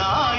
나